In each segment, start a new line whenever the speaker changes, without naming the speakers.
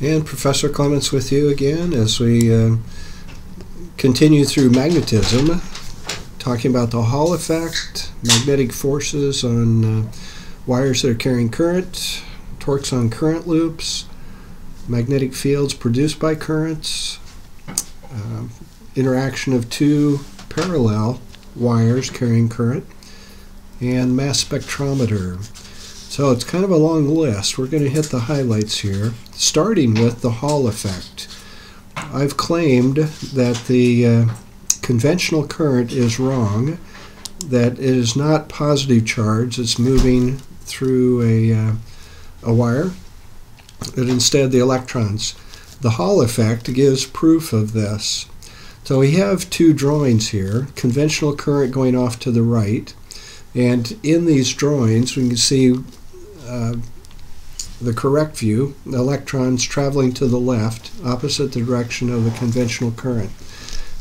And Professor Clements with you again as we uh, continue through magnetism, talking about the Hall effect, magnetic forces on uh, wires that are carrying current, torques on current loops, magnetic fields produced by currents, uh, interaction of two parallel wires carrying current, and mass spectrometer. So it's kind of a long list. We're going to hit the highlights here, starting with the Hall effect. I've claimed that the uh, conventional current is wrong, that it is not positive charge, it's moving through a, uh, a wire, but instead the electrons. The Hall effect gives proof of this. So we have two drawings here, conventional current going off to the right, and in these drawings we can see uh, the correct view, electrons traveling to the left, opposite the direction of the conventional current.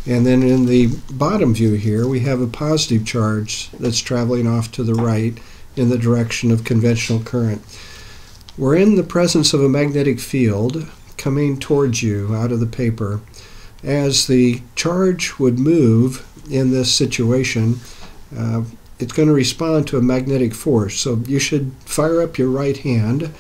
And then in the bottom view here, we have a positive charge that's traveling off to the right in the direction of conventional current. We're in the presence of a magnetic field coming towards you out of the paper. As the charge would move in this situation, uh, it's going to respond to a magnetic force. So you should fire up your right hand,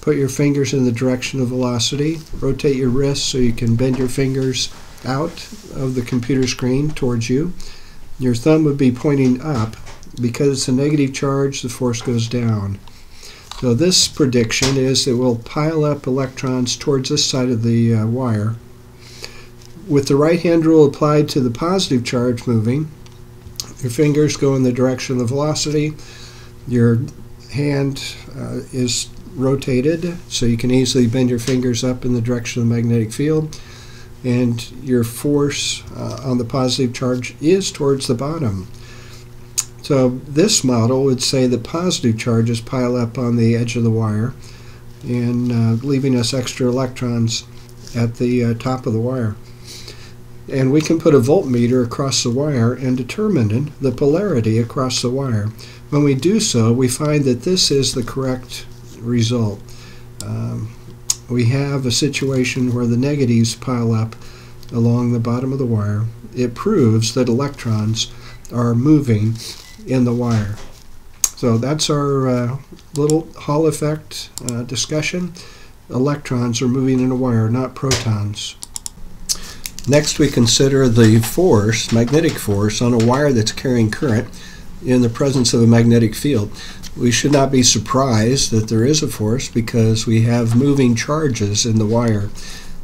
put your fingers in the direction of velocity, rotate your wrist so you can bend your fingers out of the computer screen towards you. Your thumb would be pointing up. Because it's a negative charge, the force goes down. So this prediction is it will pile up electrons towards this side of the uh, wire. With the right hand rule applied to the positive charge moving, your fingers go in the direction of the velocity. Your hand uh, is rotated, so you can easily bend your fingers up in the direction of the magnetic field. And your force uh, on the positive charge is towards the bottom. So this model would say that positive charges pile up on the edge of the wire and uh, leaving us extra electrons at the uh, top of the wire and we can put a voltmeter across the wire and determine the polarity across the wire. When we do so, we find that this is the correct result. Um, we have a situation where the negatives pile up along the bottom of the wire. It proves that electrons are moving in the wire. So that's our uh, little Hall effect uh, discussion. Electrons are moving in a wire, not protons. Next, we consider the force, magnetic force, on a wire that's carrying current in the presence of a magnetic field. We should not be surprised that there is a force because we have moving charges in the wire.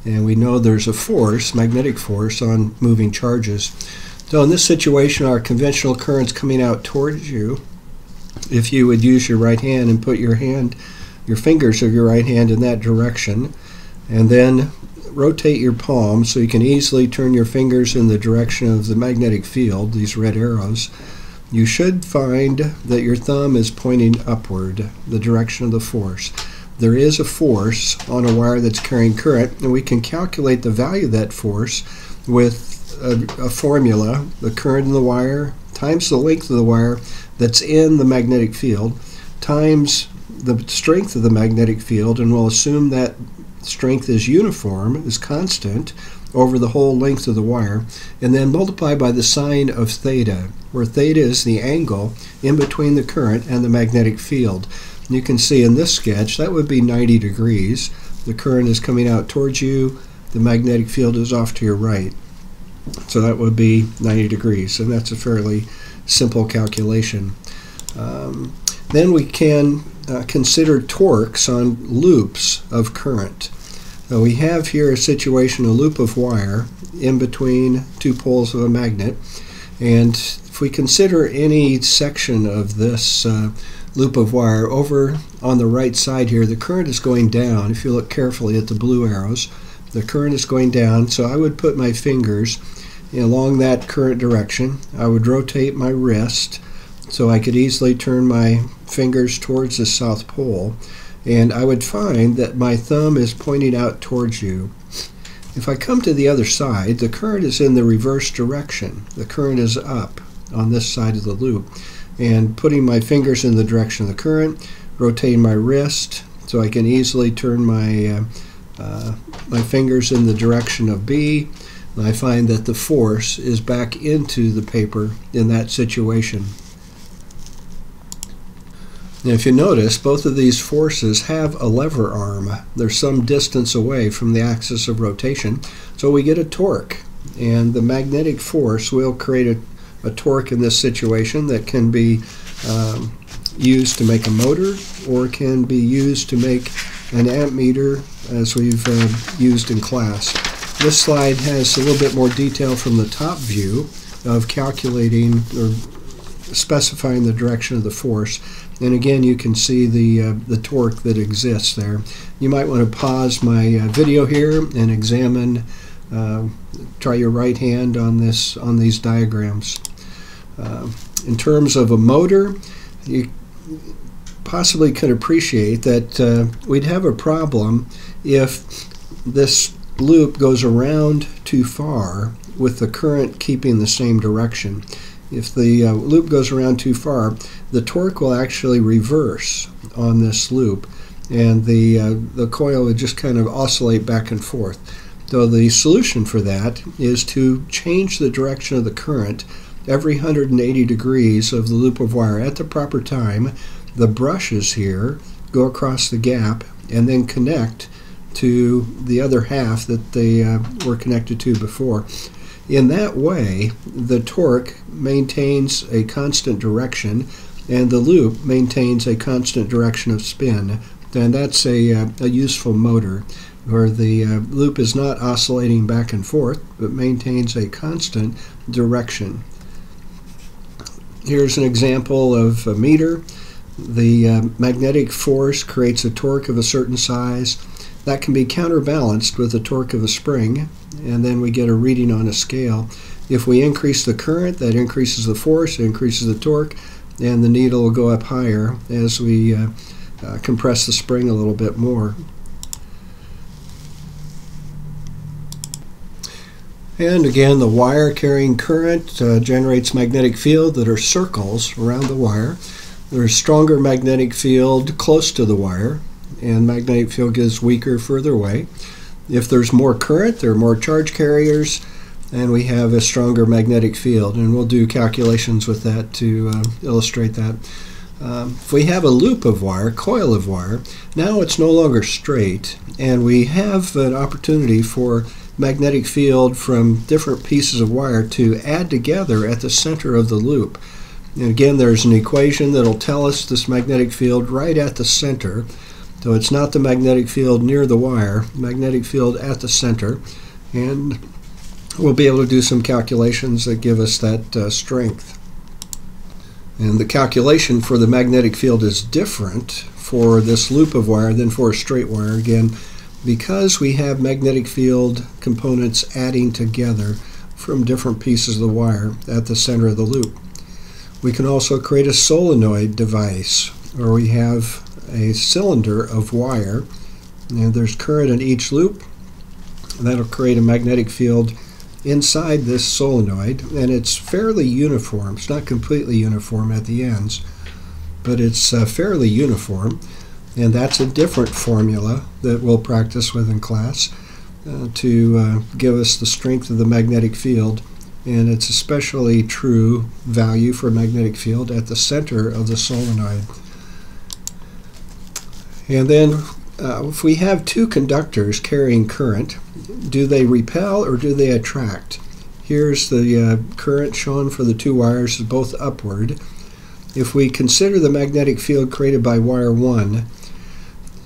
And we know there's a force, magnetic force, on moving charges. So in this situation, our conventional current's coming out towards you. If you would use your right hand and put your hand, your fingers of your right hand in that direction, and then rotate your palm so you can easily turn your fingers in the direction of the magnetic field, these red arrows, you should find that your thumb is pointing upward, the direction of the force. There is a force on a wire that's carrying current, and we can calculate the value of that force with a, a formula, the current in the wire times the length of the wire that's in the magnetic field times the strength of the magnetic field, and we'll assume that strength is uniform, is constant over the whole length of the wire, and then multiply by the sine of theta, where theta is the angle in between the current and the magnetic field. you can see in this sketch that would be 90 degrees. The current is coming out towards you, the magnetic field is off to your right. So that would be 90 degrees, and that's a fairly simple calculation. Um, then we can uh, consider torques on loops of current. We have here a situation, a loop of wire in between two poles of a magnet. And if we consider any section of this uh, loop of wire over on the right side here, the current is going down. If you look carefully at the blue arrows, the current is going down. So I would put my fingers along that current direction. I would rotate my wrist so I could easily turn my fingers towards the south pole and I would find that my thumb is pointing out towards you. If I come to the other side, the current is in the reverse direction. The current is up on this side of the loop. And putting my fingers in the direction of the current, rotating my wrist so I can easily turn my uh, uh, my fingers in the direction of B, I find that the force is back into the paper in that situation. Now, if you notice, both of these forces have a lever arm. They're some distance away from the axis of rotation, so we get a torque. And the magnetic force will create a, a torque in this situation that can be um, used to make a motor or can be used to make an ammeter as we've uh, used in class. This slide has a little bit more detail from the top view of calculating or specifying the direction of the force. And again, you can see the, uh, the torque that exists there. You might want to pause my uh, video here and examine, uh, try your right hand on, this, on these diagrams. Uh, in terms of a motor, you possibly could appreciate that uh, we'd have a problem if this loop goes around too far with the current keeping the same direction. If the uh, loop goes around too far, the torque will actually reverse on this loop and the, uh, the coil would just kind of oscillate back and forth. So the solution for that is to change the direction of the current every 180 degrees of the loop of wire at the proper time. The brushes here go across the gap and then connect to the other half that they uh, were connected to before. In that way, the torque maintains a constant direction and the loop maintains a constant direction of spin. And that's a, uh, a useful motor where the uh, loop is not oscillating back and forth but maintains a constant direction. Here's an example of a meter. The uh, magnetic force creates a torque of a certain size that can be counterbalanced with the torque of a spring, and then we get a reading on a scale. If we increase the current, that increases the force, increases the torque, and the needle will go up higher as we uh, uh, compress the spring a little bit more. And again, the wire carrying current uh, generates magnetic field that are circles around the wire. There's stronger magnetic field close to the wire, and magnetic field gets weaker further away. If there's more current, there are more charge carriers, and we have a stronger magnetic field. And we'll do calculations with that to uh, illustrate that. Um, if we have a loop of wire, coil of wire, now it's no longer straight, and we have an opportunity for magnetic field from different pieces of wire to add together at the center of the loop. And again, there's an equation that'll tell us this magnetic field right at the center. So it's not the magnetic field near the wire, magnetic field at the center. And we'll be able to do some calculations that give us that uh, strength. And the calculation for the magnetic field is different for this loop of wire than for a straight wire. Again, because we have magnetic field components adding together from different pieces of the wire at the center of the loop. We can also create a solenoid device where we have a cylinder of wire. And there's current in each loop. That'll create a magnetic field inside this solenoid. And it's fairly uniform. It's not completely uniform at the ends but it's uh, fairly uniform. And that's a different formula that we'll practice with in class uh, to uh, give us the strength of the magnetic field. And it's especially true value for magnetic field at the center of the solenoid and then uh, if we have two conductors carrying current, do they repel or do they attract? Here's the uh, current shown for the two wires both upward. If we consider the magnetic field created by wire 1,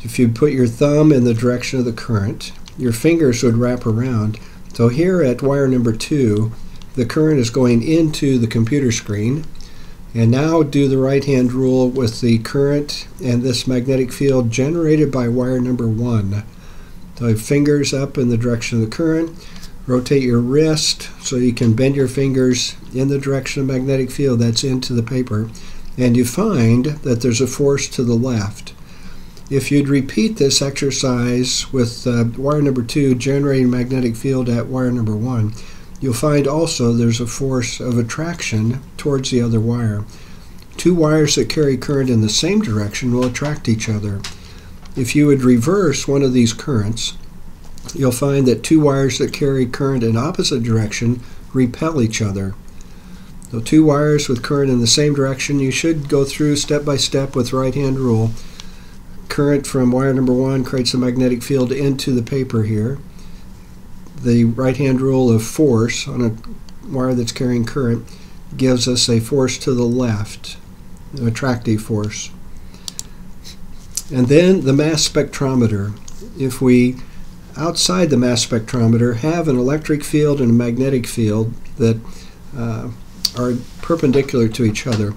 if you put your thumb in the direction of the current, your fingers would wrap around. So here at wire number 2, the current is going into the computer screen and now do the right hand rule with the current and this magnetic field generated by wire number one. So fingers up in the direction of the current. Rotate your wrist so you can bend your fingers in the direction of magnetic field that's into the paper. And you find that there's a force to the left. If you'd repeat this exercise with uh, wire number two generating magnetic field at wire number one, You'll find also there's a force of attraction towards the other wire. Two wires that carry current in the same direction will attract each other. If you would reverse one of these currents, you'll find that two wires that carry current in opposite direction repel each other. So two wires with current in the same direction, you should go through step by step with right hand rule. Current from wire number one creates a magnetic field into the paper here. The right hand rule of force on a wire that's carrying current gives us a force to the left, an attractive force. And then the mass spectrometer. If we, outside the mass spectrometer, have an electric field and a magnetic field that uh, are perpendicular to each other,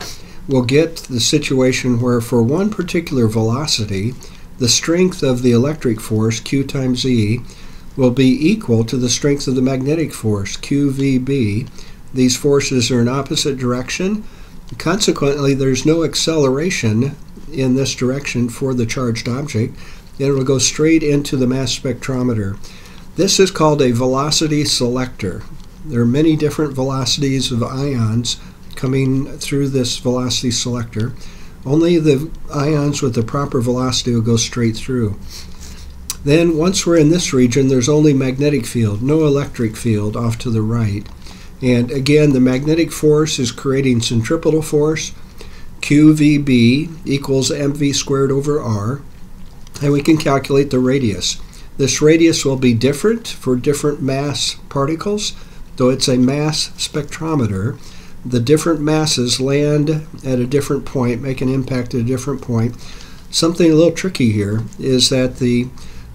we'll get the situation where for one particular velocity, the strength of the electric force, Q times E, will be equal to the strength of the magnetic force, QVB. These forces are in opposite direction. Consequently, there's no acceleration in this direction for the charged object, it will go straight into the mass spectrometer. This is called a velocity selector. There are many different velocities of ions coming through this velocity selector. Only the ions with the proper velocity will go straight through. Then, once we're in this region, there's only magnetic field, no electric field off to the right. And again, the magnetic force is creating centripetal force. QVB equals mv squared over r. And we can calculate the radius. This radius will be different for different mass particles, though it's a mass spectrometer. The different masses land at a different point, make an impact at a different point. Something a little tricky here is that the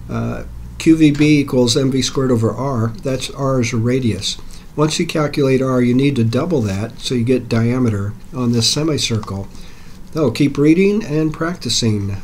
uh, QVB equals mv squared over r. That's r is a radius. Once you calculate r, you need to double that so you get diameter on this semicircle. Oh, keep reading and practicing.